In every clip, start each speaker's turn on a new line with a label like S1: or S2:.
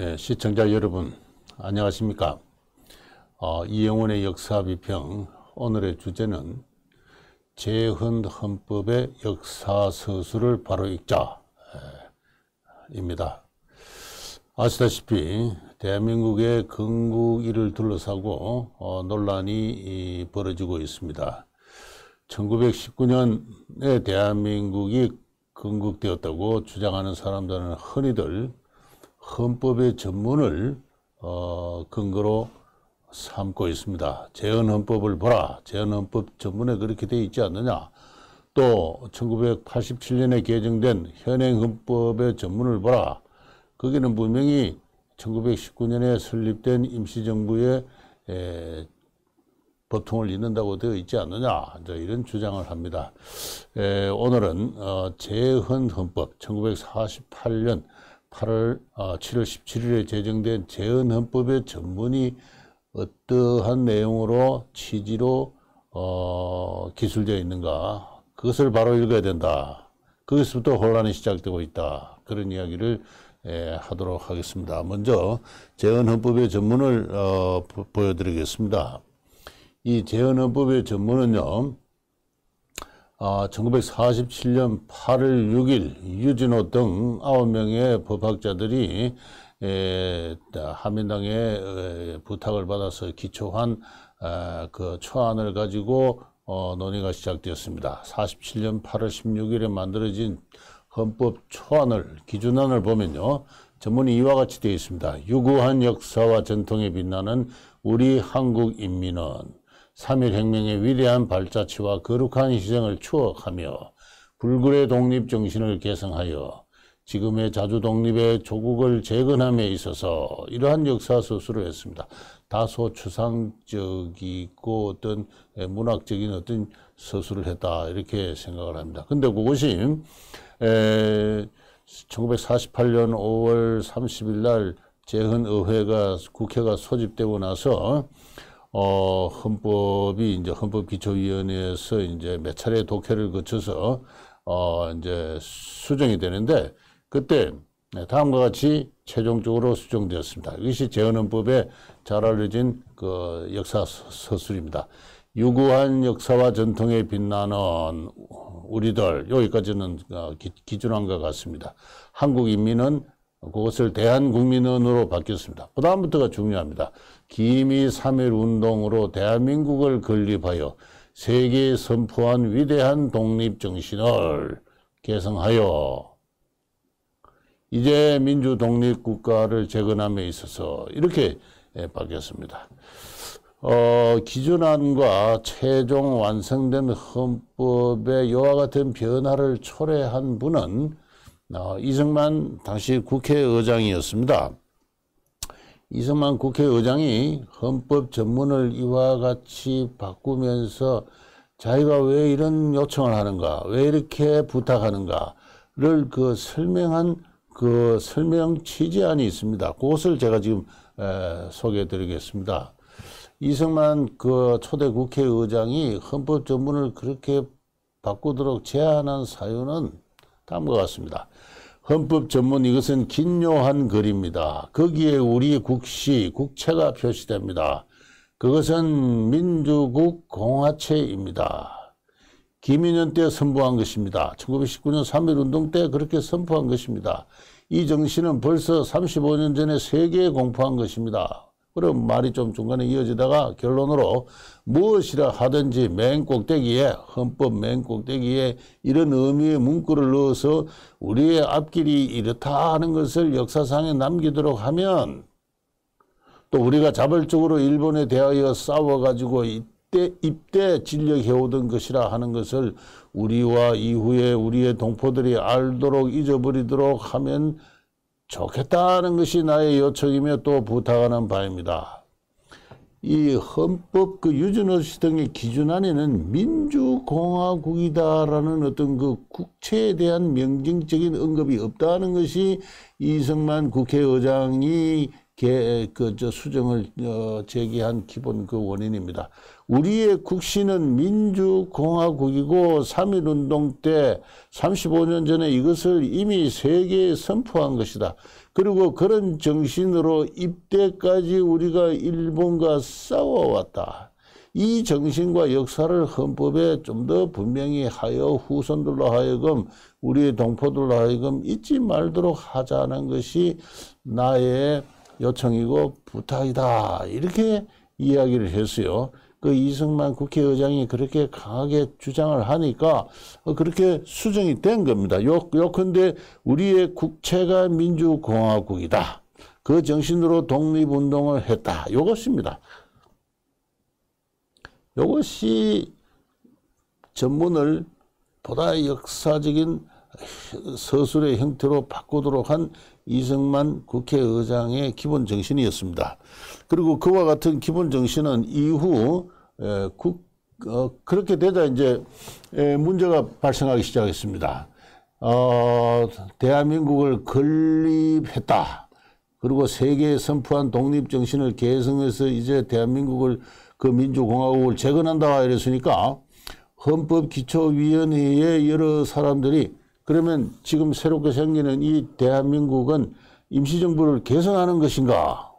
S1: 예, 시청자 여러분 안녕하십니까? 어, 이영훈의 역사 비평. 오늘의 주제는 재헌 헌법의 역사 서술을 바로 읽자 예, 입니다. 아시다시피 대한민국의 건국일을 둘러싸고 어, 논란이 벌어지고 있습니다. 1919년에 대한민국이 건국되었다고 주장하는 사람들은 흔히들 헌법의 전문을 어, 근거로 삼고 있습니다. 재헌헌법을 보라. 재헌헌법 전문에 그렇게 되어 있지 않느냐. 또 1987년에 개정된 현행헌법의 전문을 보라. 거기는 분명히 1919년에 설립된 임시정부의 에, 보통을 잇는다고 되어 있지 않느냐 이런 주장을 합니다. 에, 오늘은 어, 재헌헌법 1948년 8월 어, 7월 17일에 제정된 재헌헌법의 전문이 어떠한 내용으로 취지로 어, 기술되어 있는가 그것을 바로 읽어야 된다. 거기서부터 혼란이 시작되고 있다. 그런 이야기를 에, 하도록 하겠습니다. 먼저 재헌헌법의 전문을 어, 보, 여드리겠습니다 이 재헌헌법의 전문은요. 아, 1947년 8월 6일 유진호 등 9명의 법학자들이 에, 한민당의 에, 부탁을 받아서 기초한 에, 그 초안을 가지고 어, 논의가 시작되었습니다. 47년 8월 16일에 만들어진 헌법 초안을 기준안을 보면요. 전문이 이와 같이 되어 있습니다. 유구한 역사와 전통에 빛나는 우리 한국 인민은 3.1혁명의 위대한 발자취와 거룩한 희생을 추억하며 불굴의 독립 정신을 개성하여 지금의 자주 독립의 조국을 재건함에 있어서 이러한 역사 서술을 했습니다. 다소 추상적이고 어떤 문학적인 어떤 서술을 했다 이렇게 생각을 합니다. 근데 그것이 에, 1948년 5월 30일 날 재헌의회가 국회가 소집되고 나서 어, 헌법이 이제 헌법기초위원회에서 이제 몇 차례 독해를 거쳐서 어, 이제 수정이 되는데 그때 다음과 같이 최종적으로 수정되었습니다. 이것이 재헌헌법에 잘 알려진 그 역사 서술입니다. 유구한 역사와 전통에 빛나는 우리들 여기까지는 어, 기준한 것 같습니다. 한국 인민은 그것을 대한국민언으로 바뀌었습니다. 그 다음부터가 중요합니다. 기미 3.1 운동으로 대한민국을 건립하여 세계에 선포한 위대한 독립정신을 개성하여 이제 민주독립국가를 재건함에 있어서 이렇게 바뀌었습니다. 어, 기준안과 최종 완성된 헌법의 이와 같은 변화를 초래한 분은 어, 이승만 당시 국회의장이었습니다. 이승만 국회의장이 헌법 전문을 이와 같이 바꾸면서 자기가 왜 이런 요청을 하는가, 왜 이렇게 부탁하는가를 그 설명한 그 설명 취지안이 있습니다. 그것을 제가 지금 에, 소개해 드리겠습니다. 이승만 그 초대 국회의장이 헌법 전문을 그렇게 바꾸도록 제안한 사유는 다음과 같습니다. 헌법 전문 이것은 긴요한 글입니다. 거기에 우리 국시, 국채가 표시됩니다. 그것은 민주국 공화체입니다. 김인현 때 선포한 것입니다. 1919년 3.1운동 때 그렇게 선포한 것입니다. 이 정신은 벌써 35년 전에 세계에 공포한 것입니다. 그럼 말이 좀 중간에 이어지다가 결론으로 무엇이라 하든지 맨 꼭대기에 헌법 맨 꼭대기에 이런 의미의 문구를 넣어서 우리의 앞길이 이렇다 하는 것을 역사상에 남기도록 하면 또 우리가 자발적으로 일본에 대하여 싸워가지고 이때 입대 진력해오던 것이라 하는 것을 우리와 이후에 우리의 동포들이 알도록 잊어버리도록 하면 좋겠다는 것이 나의 요청이며 또 부탁하는 바입니다. 이 헌법 그 유준호 씨 등의 기준 안에는 민주공화국이다라는 어떤 그 국채에 대한 명징적인 언급이 없다는 것이 이승만 국회의장이 그저 수정을 어, 제기한 기본 그 원인입니다. 우리의 국시는 민주공화국이고 3.1운동 때 35년 전에 이것을 이미 세계에 선포한 것이다. 그리고 그런 정신으로 입대까지 우리가 일본과 싸워왔다. 이 정신과 역사를 헌법에 좀 더 분명히 하여 후손들로 하여금 우리 동포들로 하여금 잊지 말도록 하자는 것이 나의 요청이고 부탁이다. 이렇게 이야기를 했어요. 그 이승만 국회의장이 그렇게 강하게 주장을 하니까 그렇게 수정이 된 겁니다. 요, 요컨대 우리의 국채가 민주공화국이다. 그 정신으로 독립운동을 했다. 요것입니다. 요것이 전문을 보다 역사적인 서술의 형태로 바꾸도록 한 이승만 국회의장의 기본 정신이었습니다. 그리고 그와 같은 기본 정신은 이후 에, 국, 어, 그렇게 되자 이제 에, 문제가 발생하기 시작했습니다. 어, 대한민국을 건립했다. 그리고 세계에 선포한 독립 정신을 계승해서 이제 대한민국을 그 민주공화국을 재건한다 이랬으니까 헌법기초위원회의 여러 사람들이 그러면 지금 새롭게 생기는 이 대한민국은 임시정부를 개선하는 것인가?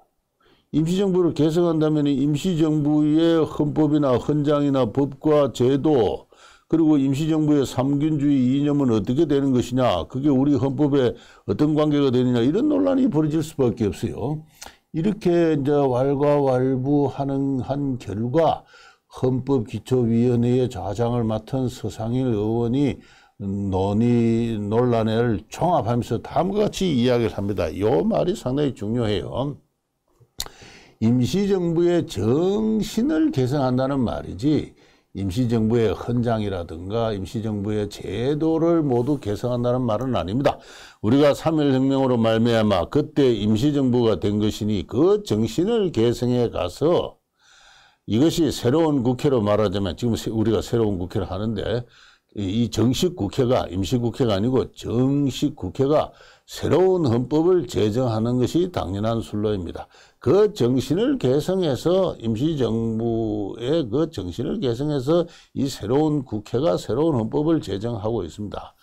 S1: 임시정부를 개선한다면 임시정부의 헌법이나 헌장이나 법과 제도 그리고 임시정부의 삼균주의 이념은 어떻게 되는 것이냐 그게 우리 헌법에 어떤 관계가 되느냐 이런 논란이 벌어질 수밖에 없어요. 이렇게 이제 왈가왈부하는 한 결과 헌법기초위원회의 좌장을 맡은 서상일 의원이 논의 논란을 종합하면서 다음과 같이 이야기를 합니다. 이 말이 상당히 중요해요. 임시정부의 정신을 개선한다는 말이지 임시정부의 헌장이라든가 임시정부의 제도를 모두 개선한다는 말은 아닙니다. 우리가 3.1혁명으로 말미암아 그때 임시정부가 된 것이니 그 정신을 개성해 가서 이것이 새로운 국회로 말하자면 지금 우리가 새로운 국회를 하는데 이 정식 국회가 임시 국회가 아니고 정식 국회가 새로운 헌법을 제정하는 것이 당연한 순로입니다. 그 정신을 개성해서 임시정부의 그 정신을 개성해서 이 새로운 국회가 새로운 헌법을 제정하고 있습니다.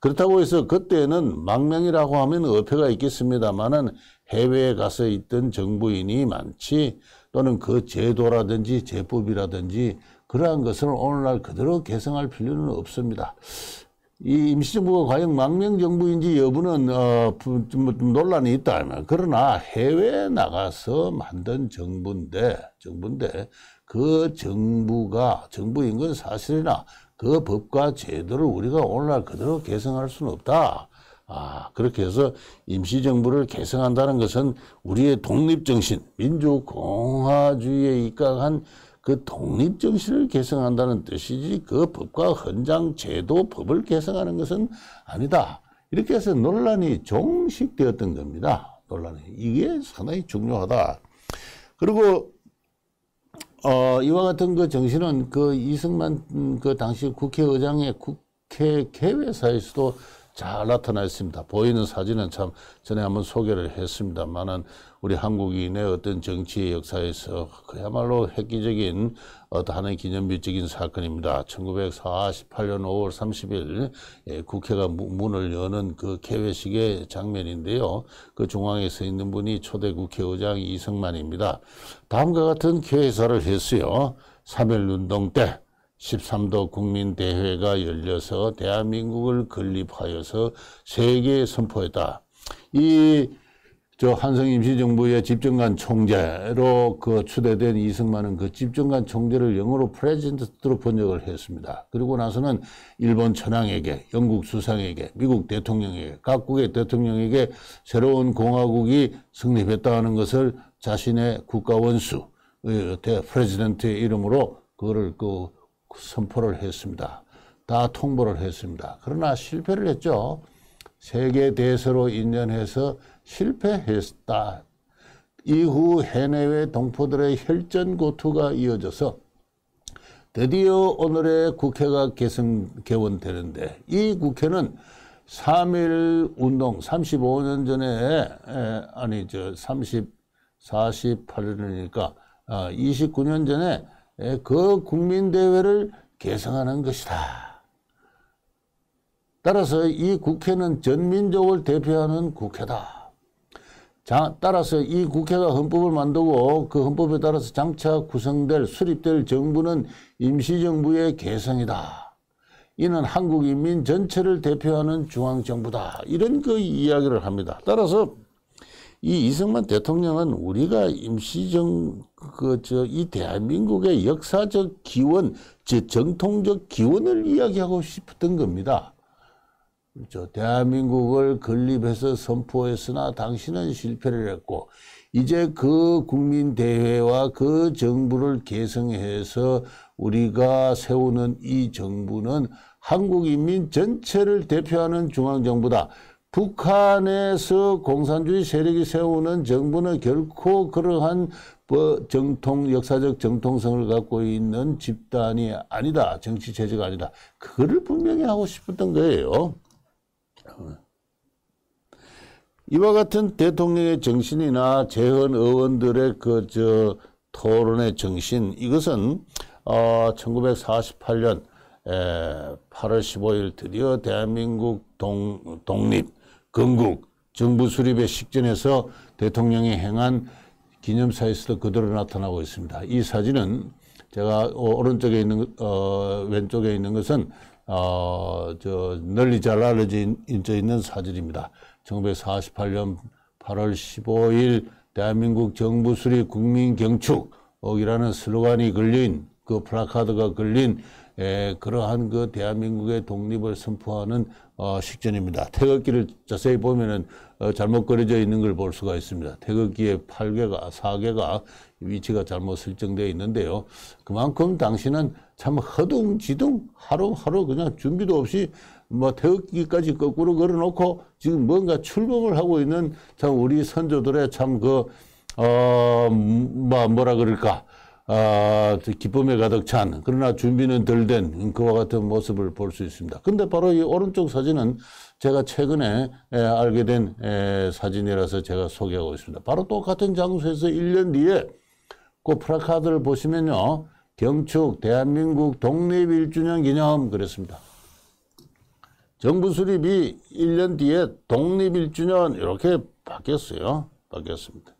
S1: 그렇다고 해서 그때는 망명이라고 하면 어폐가 있겠습니다만은 해외에 가서 있던 정부인이 많지 또는 그 제도라든지 제법이라든지 그러한 것을 오늘날 그대로 개성할 필요는 없습니다. 이 임시정부가 과연 망명정부인지 여부는 어, 좀, 좀 논란이 있다. 그러나 해외에 나가서 만든 정부인데 정부인데 그 정부가 정부인 건 사실이나 그 법과 제도를 우리가 오늘날 그대로 개성할 수는 없다. 아, 그렇게 해서 임시정부를 개성한다는 것은 우리의 독립정신, 민주공화주의에 입각한 그 독립 정신을 개성한다는 뜻이지 그 법과 헌장 제도 법을 개성하는 것은 아니다. 이렇게 해서 논란이 종식되었던 겁니다. 논란이. 이게 상당히 중요하다. 그리고 어, 이와 같은 그 정신은 그 이승만 음, 그 당시 국회의장의 국회 개회사에서도 잘 나타나 있습니다. 보이는 사진은 참 전에 한번 소개를 했습니다만은 우리 한국인의 어떤 정치의 역사에서 그야말로 획기적인 어떤 하나의 기념비적인 사건입니다. 1948년 5월 30일 예, 국회가 문을 여는 그 개회식의 장면인데요. 그 중앙에 서 있는 분이 초대 국회의장 이승만입니다. 다음과 같은 개회사를 했어요. 3.1운동 때 13도 국민대회가 열려서 대한민국을 건립하여서 세계에 선포했다. 이 저 한성 임시정부의 집정관 총재로 그 추대된 이승만은 그 집정관 총재를 영어로 프레젠트로 번역을 했습니다. 그리고 나서는 일본 천황에게, 영국 수상에게, 미국 대통령에게, 각국의 대통령에게 새로운 공화국이 성립했다는 것을 자신의 국가 원수, 대 프레지던트의 이름으로 그거를 그 선포를 했습니다. 다 통보를 했습니다. 그러나 실패를 했죠. 세계 대서로 인연해서 실패했다. 이후 해내외 동포들의 혈전 고투가 이어져서 드디어 오늘의 국회가 개선, 개원되는데 이 국회는 3.1 운동 35년 전에 에, 아니 저 30, 48년이니까 어, 29년 전에 그 국민대회를 개성하는 것이다. 따라서 이 국회는 전민족을 대표하는 국회다. 자, 따라서 이 국회가 헌법을 만들고 그 헌법에 따라서 장차 구성될 수립될 정부는 임시정부의 개성이다. 이는 한국 인민 전체를 대표하는 중앙정부다. 이런 그 이야기를 합니다. 따라서 이 이승만 대통령은 우리가 임시정 그 저 이 대한민국의 역사적 기원, 저 정통적 기원을 이야기하고 싶었던 겁니다. 저 대한민국을 건립해서 선포했으나 당신은 실패를 했고 이제 그 국민 대회와 그 정부를 개성해서 우리가 세우는 이 정부는 한국 인민 전체를 대표하는 중앙정부다. 북한에서 공산주의 세력이 세우는 정부는 결코 그러한 뭐 정통 역사적 정통성을 갖고 있는 집단이 아니다. 정치 체제가 아니다. 그거를 분명히 하고 싶었던 거예요. 이와 같은 대통령의 정신이나 재헌 의원들의 그 저 토론의 정신 이것은 어 1948년 에 8월 15일 드디어 대한민국 동, 독립 건국 정부 수립의 식전에서 대통령이 행한 기념사에서도 그대로 나타나고 있습니다. 이 사진은 제가 오른쪽에 있는 어, 왼쪽에 있는 것은 어, 저 널리 잘 알려져 있는 사진입니다. 1948년 8월 15일 대한민국 정부 수립 국민 경축이라는 슬로건이 걸린 그 플라카드가 걸린 에, 그러한 그 대한민국의 독립을 선포하는 어, 식전입니다. 태극기를 자세히 보면은 어, 잘못 그려져 있는 걸 볼 수가 있습니다. 태극기의 팔괘가 4괘가 위치가 잘못 설정되어 있는데요. 그만큼 당시는 참 허둥지둥 하루하루 그냥 준비도 없이 뭐 태극기까지 거꾸로 걸어놓고 지금 뭔가 출범을 하고 있는 참 우리 선조들의 참 그, 어, 뭐, 뭐라 그럴까. 아, 기쁨에 가득 찬 그러나 준비는 덜 된 그와 같은 모습을 볼 수 있습니다. 근데 바로 이 오른쪽 사진은 제가 최근에 에, 알게 된 에, 사진이라서 제가 소개하고 있습니다. 바로 똑같은 장소에서 1년 뒤에 그 프라카드를 보시면요. 경축 대한민국 독립 1주년 기념 그랬습니다. 정부 수립이 1년 뒤에 독립 1주년 이렇게 바뀌었어요. 바뀌었습니다.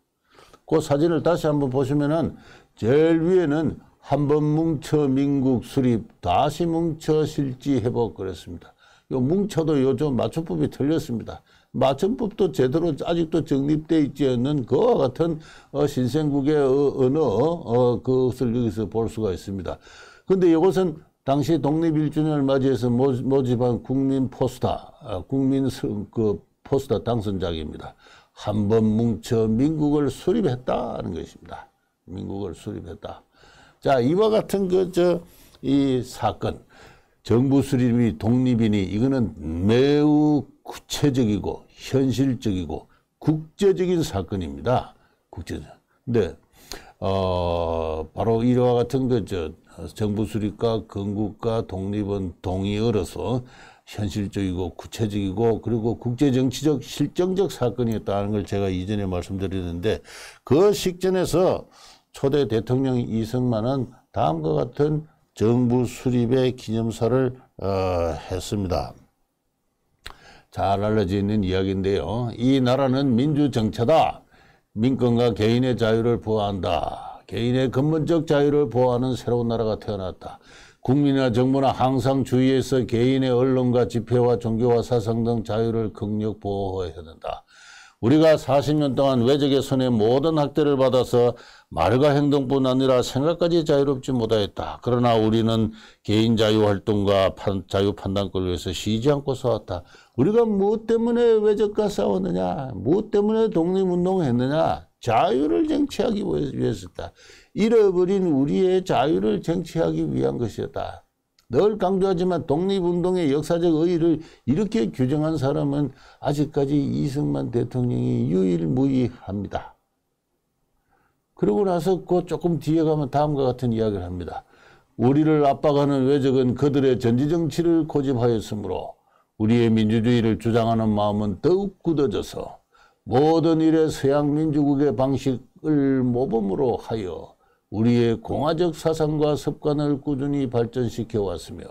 S1: 그 사진을 다시 한번 보시면은 제일 위에는 한 번 뭉쳐 민국 수립 다시 뭉쳐 실지 회복 그랬습니다. 요 뭉쳐도 요즘 맞춤법이 틀렸습니다. 맞춤법도 제대로 아직도 정립되어 있지 않는 그와 같은 어, 신생국의 어, 언어 어, 그것을 여기서 볼 수가 있습니다. 근데 이것은 당시 독립 1주년을 맞이해서 모집한 국민 포스타, 어, 국민 그 포스타 당선작입니다. 한 번 뭉쳐 민국을 수립했다는 것입니다. 민국을 수립했다. 자, 이와 같은 그, 저, 이 사건, 정부 수립이 독립이니 이거는 매우 구체적이고 현실적이고 국제적인 사건입니다. 국제적. 근데, 어, 바로 이와 같은 그, 저, 정부 수립과 건국과 독립은 동의어로서 현실적이고 구체적이고 그리고 국제정치적 실정적 사건이었다는 걸 제가 이전에 말씀드렸는데 그 식전에서 초대 대통령 이승만은 다음과 같은 정부 수립의 기념사를 어, 했습니다. 잘 알려져 있는 이야기인데요. 이 나라는 민주정체다. 민권과 개인의 자유를 보호한다. 개인의 근본적 자유를 보호하는 새로운 나라가 태어났다. 국민이나 정부나 항상 주의해서 개인의 언론과 집회와 종교와 사상 등 자유를 극력 보호해야 된다. 우리가 40년 동안 외적의 손에 모든 학대를 받아서 말과 행동뿐 아니라 생각까지 자유롭지 못하였다. 그러나 우리는 개인 자유 활동과 자유 판단권을 위해서 쉬지 않고 싸웠다. 우리가 무엇 때문에 외적과 싸웠느냐? 무엇 때문에 독립운동했느냐? 자유를 쟁취하기 위해서다. 잃어버린 우리의 자유를 쟁취하기 위한 것이었다. 늘 강조하지만 독립운동의 역사적 의의를 이렇게 규정한 사람은 아직까지 이승만 대통령이 유일무이합니다. 그러고 나서 그 조금 뒤에 가면 다음과 같은 이야기를 합니다. 우리를 압박하는 외적은 그들의 전지정치를 고집하였으므로 우리의 민주주의를 주장하는 마음은 더욱 굳어져서 모든 일에 서양 민주국의 방식을 모범으로 하여 우리의 공화적 사상과 습관을 꾸준히 발전시켜 왔으며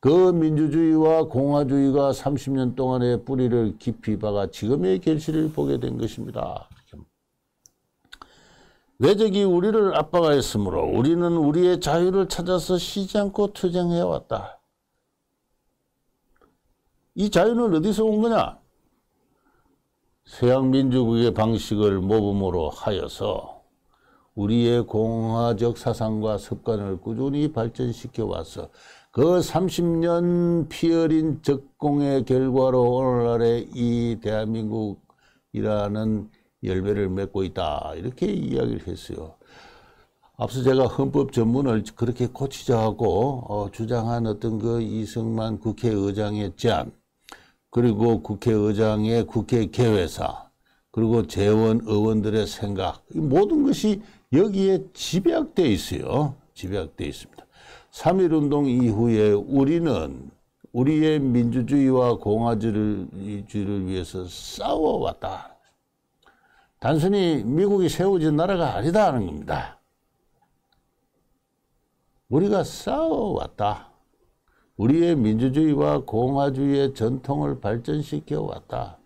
S1: 그 민주주의와 공화주의가 30년 동안의 뿌리를 깊이 박아 지금의 결실을 보게 된 것입니다. 외적이 우리를 압박하였으므로 우리는 우리의 자유를 찾아서 쉬지 않고 투쟁해 왔다. 이 자유는 어디서 온 거냐? 서양 민주국의 방식을 모범으로 하여서 우리의 공화적 사상과 습관을 꾸준히 발전시켜 왔어. 그 30년 피어린 적공의 결과로 오늘날의 이 대한민국이라는 열매를 맺고 있다. 이렇게 이야기를 했어요. 앞서 제가 헌법 전문을 그렇게 고치자고 어, 주장한 어떤 그 이승만 국회의장의 제안, 그리고 국회의장의 국회 개회사, 그리고 재원 의원들의 생각, 모든 것이 여기에 집약되어 있어요. 집약되어 있습니다. 3.1운동 이후에 우리는 우리의 민주주의와 공화주의를 위해서 싸워왔다. 단순히 미국이 세워진 나라가 아니다 하는 겁니다. 우리가 싸워왔다. 우리의 민주주의와 공화주의의 전통을 발전시켜 왔다.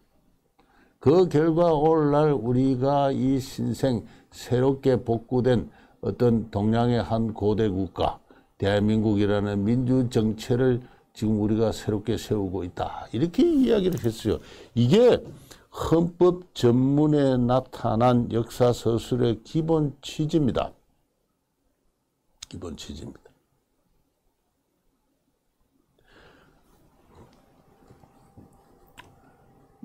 S1: 그 결과 오늘날 우리가 이 신생 새롭게 복구된 어떤 동양의 한 고대 국가 대한민국이라는 민주 정체를 지금 우리가 새롭게 세우고 있다. 이렇게 이야기를 했어요. 이게 헌법 전문에 나타난 역사 서술의 기본 취지입니다. 기본 취지입니다.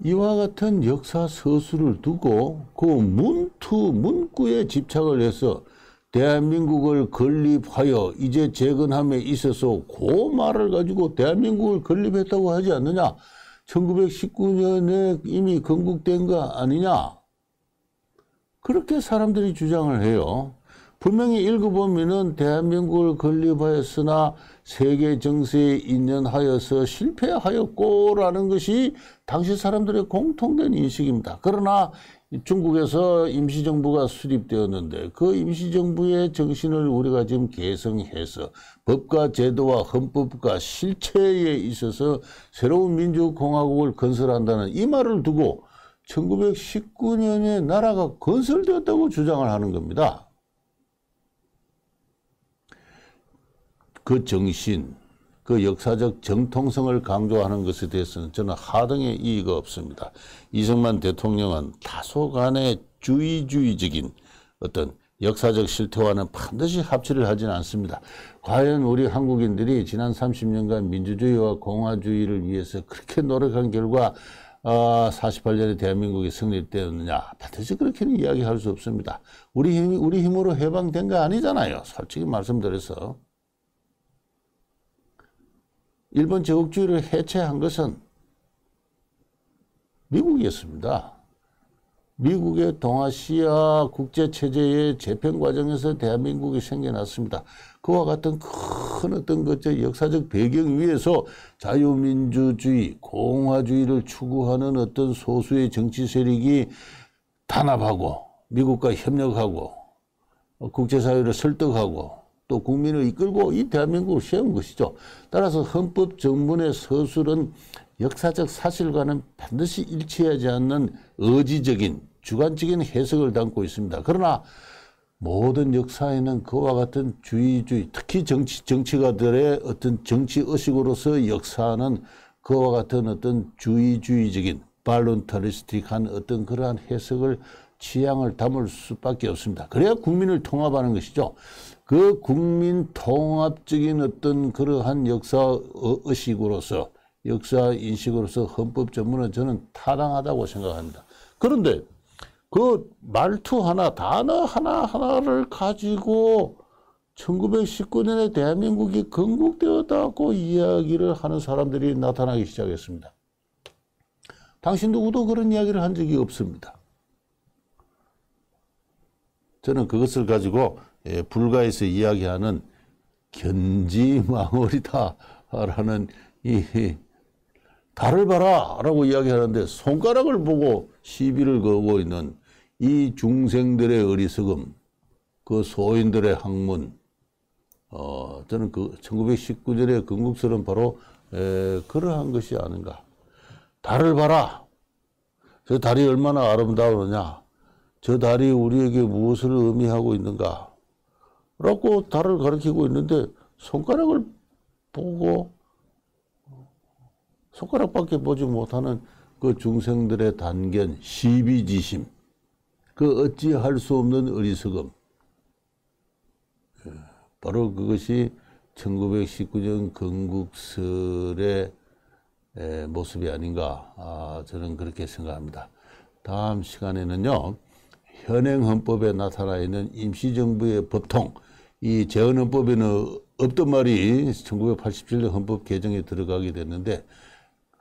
S1: 이와 같은 역사 서술을 두고 그 문투 문구에 집착을 해서 대한민국을 건립하여 이제 재건함에 있어서 그 말을 가지고 대한민국을 건립했다고 하지 않느냐? 1919년에 이미 건국된 거 아니냐? 그렇게 사람들이 주장을 해요. 분명히 읽어보면은 대한민국을 건립하였으나 세계 정세에 인연하여서 실패하였고라는 것이 당시 사람들의 공통된 인식입니다. 그러나 중국에서 임시정부가 수립되었는데 그 임시정부의 정신을 우리가 지금 개성해서 법과 제도와 헌법과 실체에 있어서 새로운 민주공화국을 건설한다는 이 말을 두고 1919년에 나라가 건설되었다고 주장을 하는 겁니다. 그 정신, 그 역사적 정통성을 강조하는 것에 대해서는 저는 하등의 이의가 없습니다. 이승만 대통령은 다소간의 주의주의적인 어떤 역사적 실태와는 반드시 합치를 하지는 않습니다. 과연 우리 한국인들이 지난 30년간 민주주의와 공화주의를 위해서 그렇게 노력한 결과 어, 48년에 대한민국이 성립되었느냐 반드시 그렇게는 이야기할 수 없습니다. 우리 힘 우리 힘으로 해방된 거 아니잖아요. 솔직히 말씀드려서 일본 제국주의를 해체한 것은 미국이었습니다. 미국의 동아시아 국제체제의 재편 과정에서 대한민국이 생겨났습니다. 그와 같은 큰 어떤 그 역사적 배경 위에서 자유민주주의, 공화주의를 추구하는 어떤 소수의 정치 세력이 단합하고 미국과 협력하고 국제사회를 설득하고 또 국민을 이끌고 이 대한민국을 세운 것이죠. 따라서 헌법 정문의 서술은 역사적 사실과는 반드시 일치하지 않는 의지적인 주관적인 해석을 담고 있습니다. 그러나 모든 역사에는 그와 같은 주의주의, 특히 정치, 정치가들의 어떤 정치 의식으로서 역사는 그와 같은 어떤 주의주의적인 발론타리스틱한 어떤 그러한 해석을 취향을 담을 수밖에 없습니다. 그래야 국민을 통합하는 것이죠. 그 국민 통합적인 어떤 그러한 역사 의식으로서 역사 인식으로서 헌법 전문은 저는 타당하다고 생각합니다. 그런데 그 말투 하나, 단어 하나 하나를 가지고 1919년에 대한민국이 건국되었다고 이야기를 하는 사람들이 나타나기 시작했습니다. 당신 누구도 그런 이야기를 한 적이 없습니다. 저는 그것을 가지고 예, 불가에서 이야기하는 견지망월이다라는 이 달을 봐라 라고 이야기하는데 손가락을 보고 시비를 거고 있는 이 중생들의 어리석음, 그 소인들의 학문, 어, 저는 그 1919년의 건국설은 바로 에, 그러한 것이 아닌가. 달을 봐라. 저 달이 얼마나 아름다우느냐. 저 달이 우리에게 무엇을 의미하고 있는가? 라고 달을 가리키고 있는데 손가락을 보고 손가락밖에 보지 못하는 그 중생들의 단견, 시비지심, 그 어찌할 수 없는 어리석음. 예, 바로 그것이 1919년 건국설의 모습이 아닌가 아, 저는 그렇게 생각합니다. 다음 시간에는요. 현행 헌법에 나타나 있는 임시정부의 법통 이 재헌헌법에는 없던 말이 1987년 헌법 개정에 들어가게 됐는데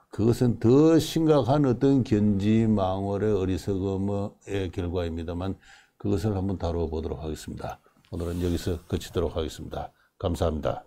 S1: 그것은 더 심각한 어떤 견지 망월의 어리석음의 결과입니다만 그것을 한번 다뤄보도록 하겠습니다. 오늘은 여기서 그치도록 하겠습니다. 감사합니다.